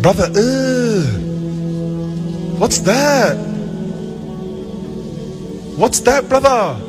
Brother, uh, what's that? What's that, brother?